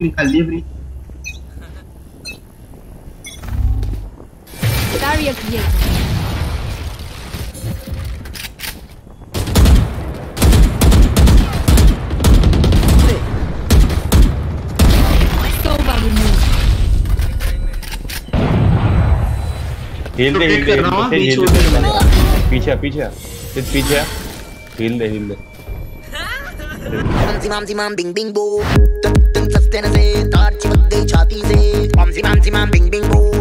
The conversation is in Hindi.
Free Barrier created. हील दे हील दे हूँ, हील दे पीछे पीछे। सिर्फ़ पीछे। हील दे हील दे Mamsi mamsi mam bing bing mamsi mam bing bing boo.